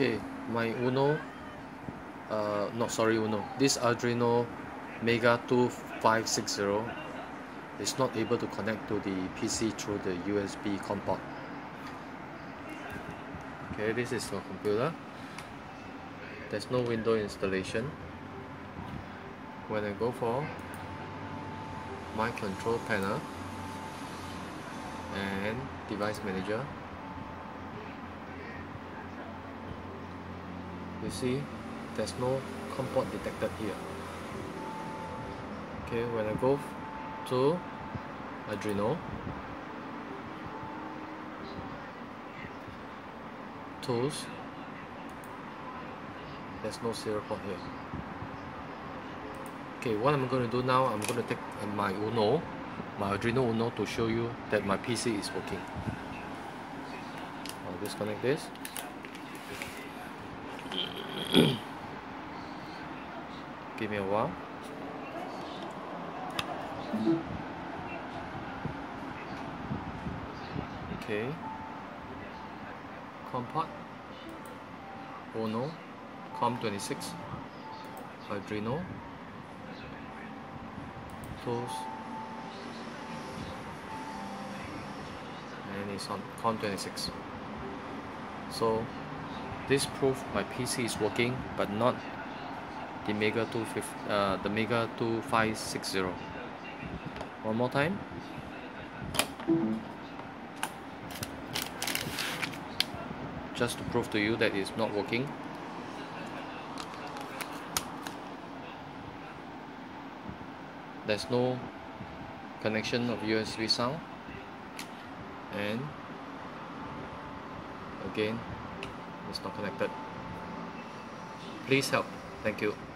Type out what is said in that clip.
okay my Uno uh not sorry Uno. This Arduino Mega 2560 is not able to connect to the PC through the USB COM port okay this is your computer. There's no window installation. When I go for my control panel and device manager you see there's no COM detected here. Okay when I go to Arduino tools there's no serial port here. Okay what I'm going to do now I'm going to take my Uno my Arduino Uno to show you that my PC is working. I'll disconnect this give me a while. Okay. COM port Uno COM26 Arduino tools. And it's on COM26 so this proof my PC is working but not the Mega 250 uh, the Mega 2560 one more time. Just to prove to you that it's not working. There's no connection of USB sound. And again it's not connected please help. Thank you